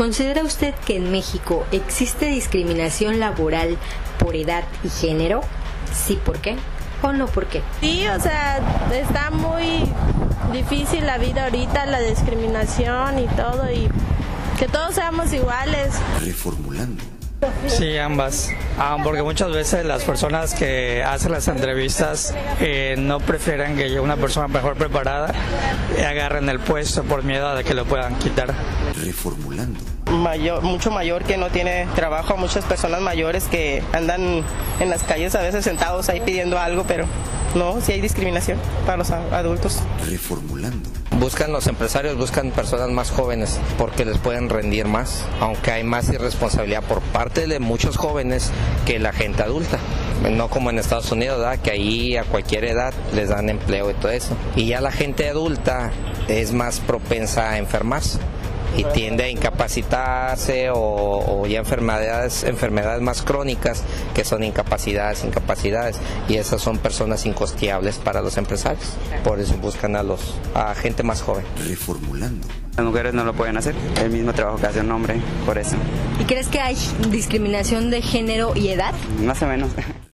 ¿Considera usted que en México existe discriminación laboral por edad y género? Sí, ¿por qué? ¿O no, por qué? Sí, o sea, está muy difícil la vida ahorita, la discriminación y todo, y que todos seamos iguales. Reformulando. Sí, ambas. Ah, porque muchas veces las personas que hacen las entrevistas eh, no prefieren que una persona mejor preparada agarren el puesto por miedo de que lo puedan quitar. Reformulando. Mayor, mucho mayor que no tiene trabajo, muchas personas mayores que andan en las calles a veces sentados ahí pidiendo algo, pero no, sí hay discriminación para los adultos. Reformulando. Buscan los empresarios, buscan personas más jóvenes porque les pueden rendir más, aunque hay más irresponsabilidad por parte de muchos jóvenes que la gente adulta. No como en Estados Unidos, ¿verdad? que ahí a cualquier edad les dan empleo y todo eso. Y ya la gente adulta es más propensa a enfermarse y tiende a incapacitarse o, o, ya enfermedades, enfermedades más crónicas que son incapacidades, incapacidades y esas son personas incosteables para los empresarios. Por eso buscan a los a gente más joven. Reformulando. Las mujeres no lo pueden hacer, el mismo trabajo que hace un hombre, por eso. ¿Y crees que hay discriminación de género y edad? Más o menos.